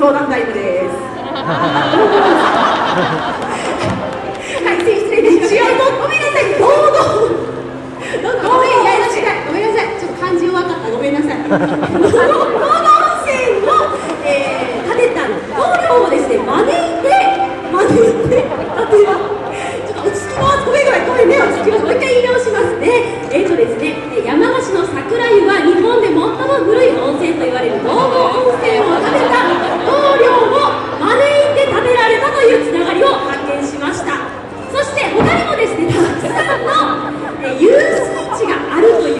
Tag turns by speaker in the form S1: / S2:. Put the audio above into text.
S1: 相談タイムです。はい、失礼しました。ご
S2: めんなさい、どうぞ。ごめん、なさい、
S1: ごめんなさい、ちょっと漢字弱かった、ごめんなさい。道後温
S2: 泉の、えー、建てた棟梁をですね、招いて、招いて、建ては。ちょっと落ち着きます、ごめんなさい、ごめん、目をつきます、もう一回言い直します。you